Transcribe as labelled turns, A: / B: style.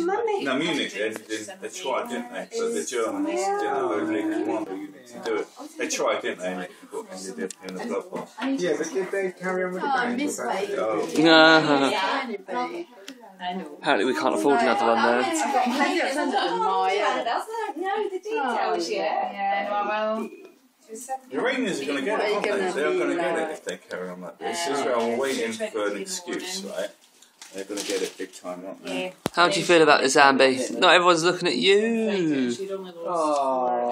A: much money.
B: No, Munich, they, they, they tried, didn't they? But the Germans didn't go League One to do it. They tried, didn't they? And they got in the blood.
C: Yeah, but did they carry on with the band?
D: Miss
C: or they-
D: Baby.
B: Oh,
D: I
E: apparently we can't afford another one there.
D: I've got plenty of them at Maya.
A: I don't know the
D: Oh,
A: details yet.
D: Yeah, no, well.
B: the Iranians are going to get it, aren't they? They are going to get it if they carry on like this. Israel are waiting for an excuse, right? They're going to get it big time, aren't they?
E: How do you feel about the Zambi? Not everyone's looking at you.
D: She'd only lost
C: Oh.